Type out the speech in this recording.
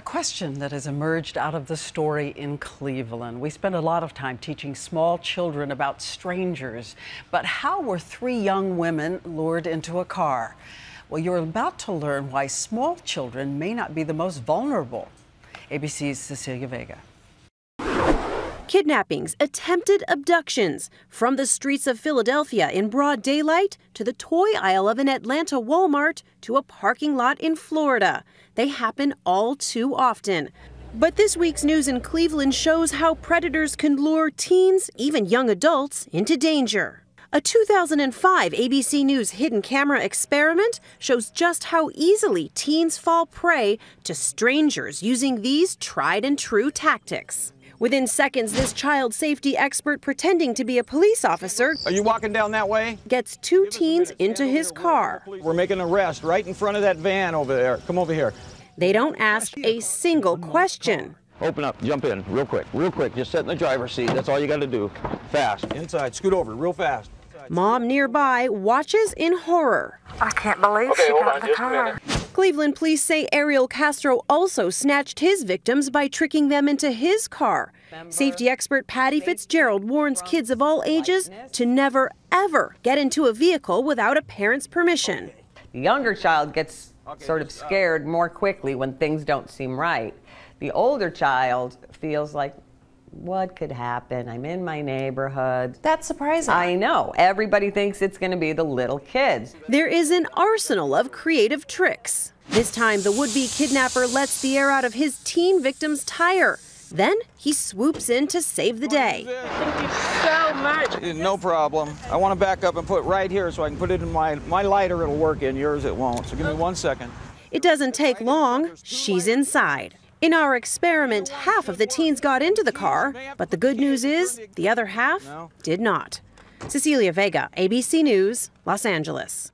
A question that has emerged out of the story in Cleveland. We spend a lot of time teaching small children about strangers, but how were three young women lured into a car? Well, you're about to learn why small children may not be the most vulnerable. ABC's Cecilia Vega. Kidnappings, attempted abductions, from the streets of Philadelphia in broad daylight to the toy aisle of an Atlanta Walmart to a parking lot in Florida. They happen all too often. But this week's news in Cleveland shows how predators can lure teens, even young adults, into danger. A 2005 ABC News hidden camera experiment shows just how easily teens fall prey to strangers using these tried and true tactics. Within seconds, this child safety expert pretending to be a police officer Are you walking down that way? gets two teens into his car. We're making an arrest right in front of that van over there. Come over here. They don't ask a single question. Open up, jump in, real quick, real quick. Just sit in the driver's seat. That's all you got to do. Fast. Inside, scoot over real fast. Mom nearby watches in horror. I can't believe she got the car. Cleveland police say Ariel Castro also snatched his victims by tricking them into his car. Safety expert Patty Fitzgerald warns kids of all ages to never, ever get into a vehicle without a parent's permission. The younger child gets sort of scared more quickly when things don't seem right. The older child feels like, what could happen? I'm in my neighborhood. That's surprising. I know. Everybody thinks it's going to be the little kids. There is an arsenal of creative tricks. This time, the would be kidnapper lets the air out of his teen victim's tire. Then he swoops in to save the day. Thank you so much. No problem. I want to back up and put it right here so I can put it in my my lighter. It'll work in yours. It won't. So give me one second. It doesn't take long. She's inside. In our experiment, half of the teens got into the car, but the good news is the other half did not. Cecilia Vega, ABC News, Los Angeles.